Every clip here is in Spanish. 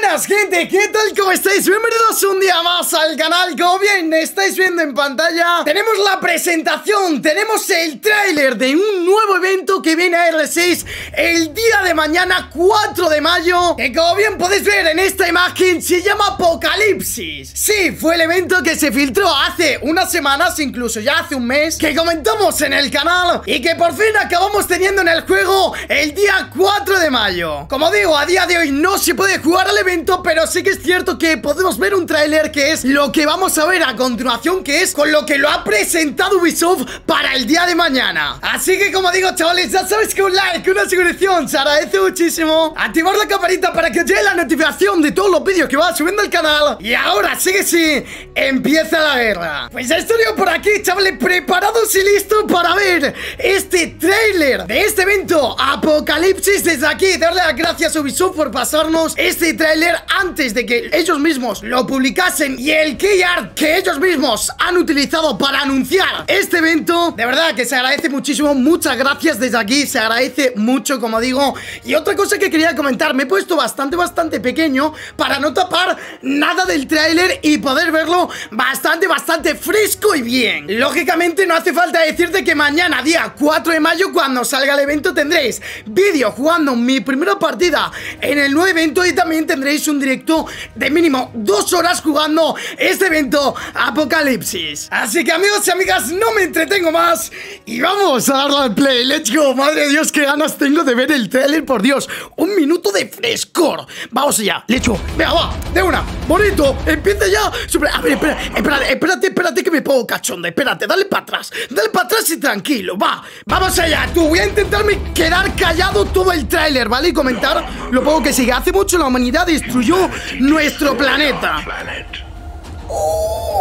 buenas gente, ¿qué tal? ¿Cómo estáis? Bienvenidos un día más al canal Como bien estáis viendo en pantalla Tenemos la presentación, tenemos el tráiler de un nuevo evento que viene a R6 El día de mañana, 4 de mayo Que como bien podéis ver en esta imagen se llama Apocalipsis Sí, fue el evento que se filtró hace unas semanas, incluso ya hace un mes Que comentamos en el canal y que por fin acabamos teniendo en el juego el día 4 de mayo Como digo, a día de hoy no se puede jugar al evento, pero sí que es cierto que podemos ver un tráiler que es lo que vamos a ver a continuación, que es con lo que lo ha presentado Ubisoft para el día de mañana. Así que como digo, chavales, ya sabes que un like, una suscripción se agradece muchísimo. Activar la campanita para que llegue la notificación de todos los vídeos que va subiendo al canal. Y ahora sí que sí, empieza la guerra. Pues ya estoy por aquí, chavales, preparados y listos para ver este tráiler de este evento Apocalipsis desde aquí. Darle las gracias a Ubisoft por pasarnos este tráiler antes de que ellos mismos lo publicasen y el key art que ellos mismos han utilizado para anunciar este evento, de verdad que se agradece muchísimo, muchas gracias desde aquí, se agradece mucho como digo. Y otra cosa que quería comentar, me he puesto bastante, bastante pequeño para no tapar nada del tráiler y poder verlo bastante, bastante fresco y bien. Lógicamente no hace falta decirte que mañana, día 4 de mayo, cuando salga el evento tendréis vídeo jugando mi primera partida en el nuevo evento y también tendréis un directo de mínimo dos horas jugando este evento Apocalipsis. Así que amigos y amigas, no me entretengo más y vamos a darle al play. Let's go. Madre de Dios, qué ganas tengo de ver el trailer, por Dios. Un minuto de frescor. Vamos allá. Lecho, venga, va. De una. Bonito. Empieza ya. A ver, espera, espérate, espérate, espérate que me pongo cachonda. Espérate, dale para atrás. Dale para atrás y tranquilo. Va. Vamos allá. Tú voy a intentarme quedar callado todo el tráiler, ¿vale? Y comentar lo poco que sigue. Hace mucho la humanidad destruyó nuestro planeta.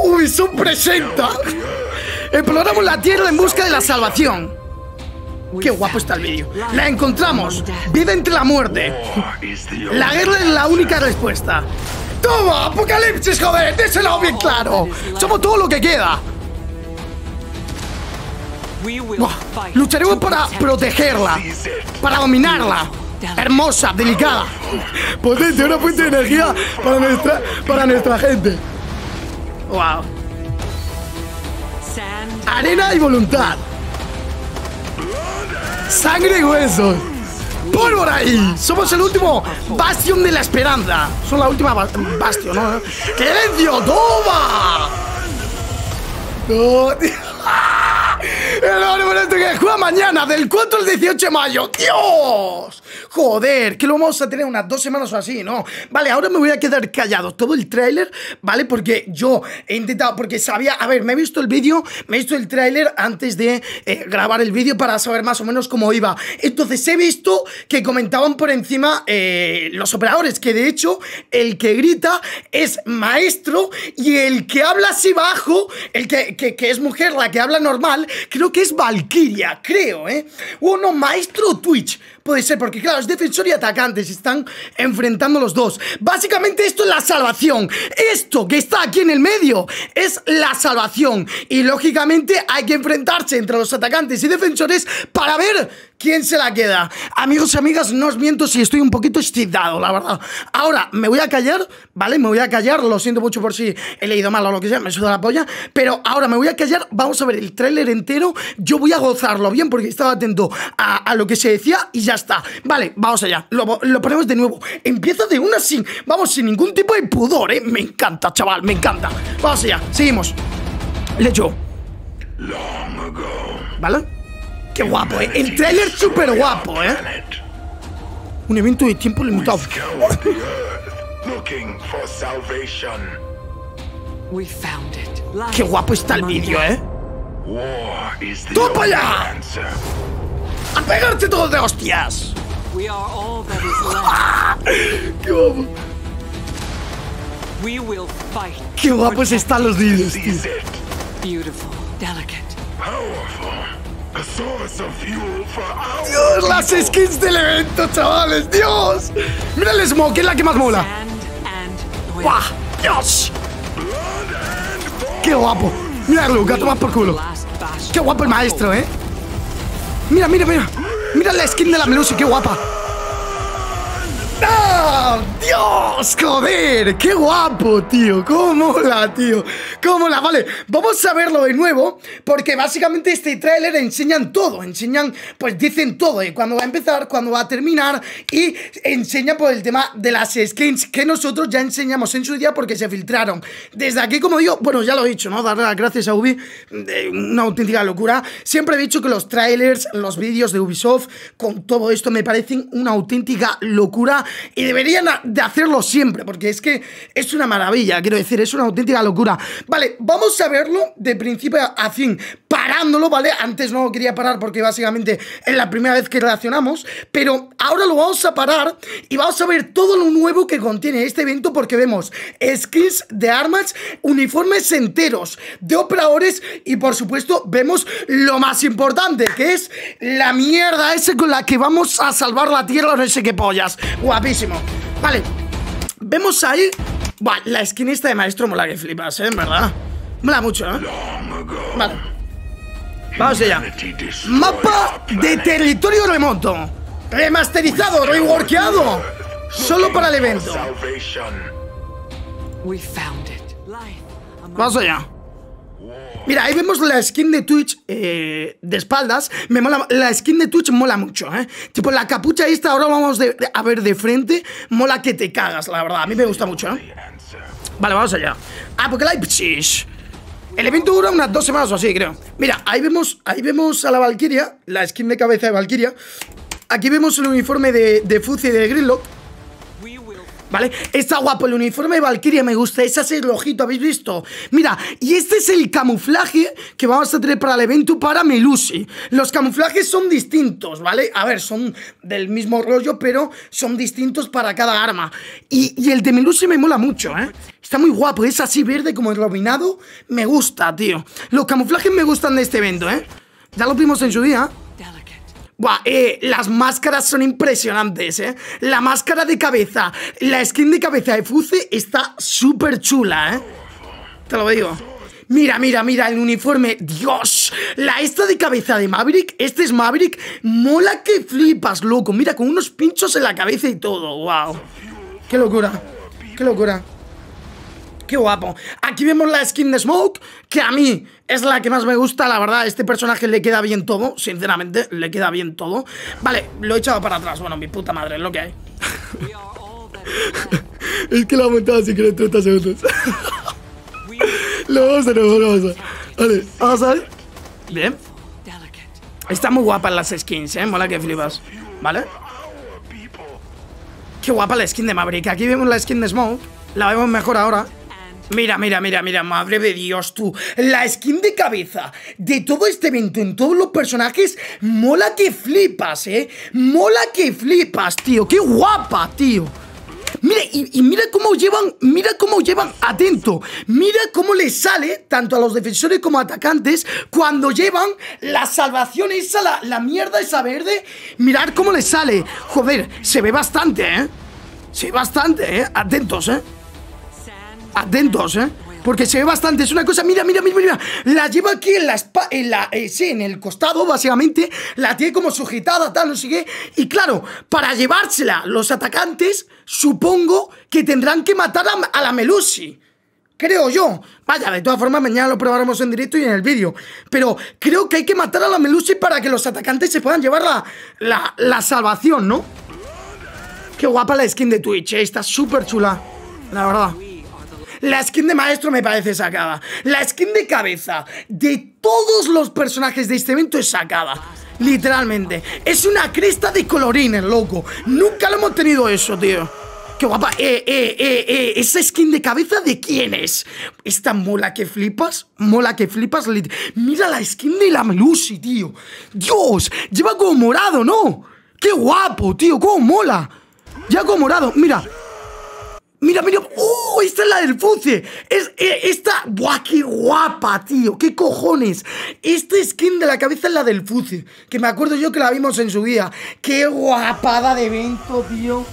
¡Uy, son presenta! Exploramos la Tierra en busca de la salvación. ¡Qué guapo está el vídeo! ¡La encontramos! ¡Vida entre la muerte! La guerra es la única respuesta. ¡Toma! ¡Apocalipsis, joder! ¡Déselo bien claro! ¡Somos todo lo que queda! Buah, lucharemos para protegerla, para dominarla. Hermosa, delicada. Potente, una fuente de energía para nuestra, para nuestra gente. Wow. Arena y voluntad. Sangre y huesos. ¡Pólvora ahí! Somos el último bastión de la esperanza. Son la última ba bastión, ¿no? ¡Silencio! ¡Toma! No, el hombre que juega mañana, del 4 al 18 de mayo. ¡Dios! Joder, que lo vamos a tener unas dos semanas o así, ¿no? Vale, ahora me voy a quedar callado todo el tráiler, ¿vale? Porque yo he intentado, porque sabía, a ver, me he visto el vídeo, me he visto el tráiler antes de eh, grabar el vídeo para saber más o menos cómo iba. Entonces he visto que comentaban por encima eh, los operadores, que de hecho el que grita es maestro y el que habla así bajo, el que, que, que es mujer, la que habla normal, creo que es Valkyria, creo, ¿eh? Uno, maestro Twitch. Puede ser, porque claro, es defensor y atacante, se están enfrentando los dos. Básicamente esto es la salvación. Esto que está aquí en el medio es la salvación. Y lógicamente hay que enfrentarse entre los atacantes y defensores para ver quién se la queda. Amigos y amigas, no os miento si estoy un poquito excitado, la verdad. Ahora, me voy a callar, ¿vale? Me voy a callar, lo siento mucho por si he leído mal o lo que sea, me suda la polla. Pero ahora me voy a callar, vamos a ver el tráiler entero. Yo voy a gozarlo bien porque estaba atento a, a lo que se decía y ya está. Vale, vamos allá. Lo, lo, ponemos de nuevo. Empieza de una sin. Vamos, sin ningún tipo de pudor, ¿eh? Me encanta, chaval, me encanta. Vamos allá, seguimos. Lecho. ¿Vale? Qué guapo, ¿eh? El trailer súper guapo, ¿eh? Un evento de tiempo limitado. Qué guapo está el vídeo, ¿eh? ¡Toma ya! ¡A pegarte todos de hostias! ¡Qué guapo! ¡Qué guapos están los vídeos, tío! Dios, las skins del evento, chavales, Dios. Mira el smoke, es la que más mola. ¡Buah! ¡Dios! ¡Qué guapo! Mira Luke, a tomar por culo. ¡Qué guapo el maestro, eh! Mira, mira, mira. Mira la skin de la Melusi, qué guapa. ¡Ah! ¡Qué guapo, tío! ¡Cómo mola, tío! ¡Cómo mola! Vale, vamos a verlo de nuevo Porque básicamente este tráiler enseñan todo Enseñan, pues dicen todo ¿eh? Cuándo va a empezar, cuándo va a terminar Y enseñan por el tema de las skins Que nosotros ya enseñamos en su día Porque se filtraron Desde aquí, como digo, bueno, ya lo he dicho, ¿no? Darle las gracias a Ubi Una auténtica locura Siempre he dicho que los trailers, los vídeos de Ubisoft Con todo esto me parecen una auténtica locura y deberían de hacerlo siempre, porque es que es una maravilla, quiero decir, es una auténtica locura. Vale, vamos a verlo de principio a fin, parándolo, ¿vale? Antes no quería parar porque básicamente es la primera vez que relacionamos, pero ahora lo vamos a parar y vamos a ver todo lo nuevo que contiene este evento porque vemos skins de armas, uniformes enteros, de operadores y por supuesto vemos lo más importante, que es la mierda esa con la que vamos a salvar la tierra, no sé qué pollas. Guapísimo. Vale. Vemos ahí... Buah, la skin esta de maestro mola que flipas, ¿eh? En verdad. Mola mucho, ¿eh? Vale. Vamos allá. Mapa de territorio remoto. Remasterizado, reworkeado. Solo para el evento. Vamos allá. Mira, ahí vemos la skin de Twitch eh, de espaldas. Me mola, la skin de Twitch mola mucho, ¿eh? Tipo, la capucha esta ahora vamos a ver de frente. Mola que te cagas, la verdad. A mí me gusta mucho, ¿eh? Vale, vamos allá. Ah, porque El evento dura unas dos semanas o así, creo. Mira, ahí vemos, ahí vemos a la Valkyria, la skin de cabeza de Valkyria. Aquí vemos el uniforme de, de Fuzzy de Gridlock. ¿Vale? Está guapo, el uniforme de Valkyria me gusta, es el ojito, ¿habéis visto? Mira, y este es el camuflaje que vamos a tener para el evento para Melusi Los camuflajes son distintos, ¿vale? A ver, son del mismo rollo, pero son distintos para cada arma Y, el de Melusi me mola mucho, ¿eh? Está muy guapo, es así verde como iluminado, me gusta, tío Los camuflajes me gustan de este evento, ¿eh? Ya lo vimos en su día Buah, eh, las máscaras son impresionantes, ¿eh? La máscara de cabeza, la skin de cabeza de Fuce está súper chula, ¿eh? Te lo digo. Mira, mira, mira, el uniforme. Dios, la esta de cabeza de Maverick, este es Maverick, mola que flipas, loco. Mira, con unos pinchos en la cabeza y todo, wow. Qué locura, qué locura. Qué guapo. Aquí vemos la skin de Smoke, que a mí es la que más me gusta, la verdad. Este personaje le queda bien todo, sinceramente, le queda bien todo. Vale, lo he echado para atrás. Bueno, mi puta madre, es lo que hay. es que la he montado así que en 30 segundos. lo vamos a hacer, lo vamos a Vale, vamos a ver. Bien. Está muy guapa las skins, eh. Mola que flipas. ¿Vale? Qué guapa la skin de Maverick. Aquí vemos la skin de Smoke. La vemos mejor ahora. Mira, mira, mira, mira, madre de Dios, tú. La skin de cabeza de todo este evento en todos los personajes mola que flipas, ¿eh? Mola que flipas, tío. Qué guapa, tío. Mira, y, mira cómo llevan, mira cómo llevan, atento, mira cómo les sale, tanto a los defensores como atacantes, cuando llevan la salvación esa, la, la mierda esa verde, mirad cómo les sale. Joder, se ve bastante, ¿eh? Se ve bastante, ¿eh? Atentos, ¿eh? Atentos, ¿eh? Porque se ve bastante, es una cosa, mira, mira, mira, mira, la lleva aquí en la, en la eh, sí, en el costado, básicamente, la tiene como sujetada, tal, no sé qué, y claro, para llevársela los atacantes, supongo que tendrán que matar a, la Melusi, creo yo, vaya, de todas formas, mañana lo probaremos en directo y en el vídeo, pero creo que hay que matar a la Melusi para que los atacantes se puedan llevar la, la, la salvación, ¿no? Qué guapa la skin de Twitch, eh, está súper chula, la verdad. La skin de maestro me parece sacada. La skin de cabeza de todos los personajes de este evento es sacada. Literalmente. Es una cresta de colorines, loco. Nunca lo hemos tenido eso, tío. ¡Qué guapa! Eh, eh, eh, eh, ¿Esa skin de cabeza de quién es? ¿Esta mola que flipas? Mola que flipas. Mira la skin de la Melusi, tío. ¡Dios! Lleva como morado, ¿no? ¡Qué guapo, tío! ¡Cómo mola! Ya como morado. Mira, Mira, mira, ¡uh! Esta es la del Fuce. Es, eh, esta, ¡buah, qué guapa, tío! ¿Qué cojones? Esta skin de la cabeza es la del Fuce. Que me acuerdo yo que la vimos en su día. ¡Qué guapada de evento, tío!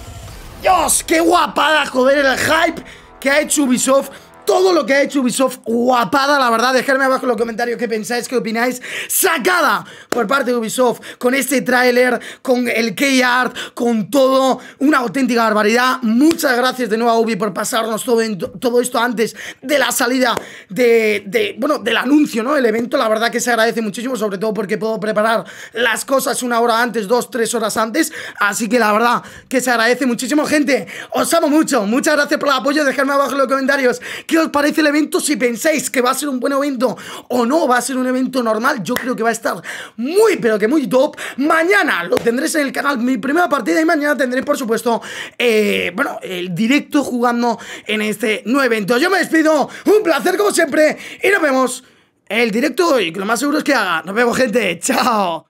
¡Dios! ¡Qué guapada, joder! El hype que ha hecho Ubisoft todo lo que ha hecho Ubisoft, guapada, la verdad, dejadme abajo en los comentarios qué pensáis, qué opináis, sacada por parte de Ubisoft, con este tráiler, con el key art, con todo, una auténtica barbaridad, muchas gracias de nuevo a Ubi por pasarnos todo, todo esto antes de la salida de, de, bueno, del anuncio, ¿no? El evento, la verdad que se agradece muchísimo, sobre todo porque puedo preparar las cosas una hora antes, dos, tres horas antes, así que la verdad que se agradece muchísimo, gente, os amo mucho, muchas gracias por el apoyo, dejadme abajo en los comentarios qué os parece el evento, si pensáis que va a ser un buen evento o no, va a ser un evento normal, yo creo que va a estar muy, pero que muy top, mañana lo tendréis en el canal, mi primera partida y mañana tendré, por supuesto, eh, bueno, el directo jugando en este nuevo evento, yo me despido, un placer como siempre, y nos vemos el directo que lo más seguro es que haga. Nos vemos, gente. Chao.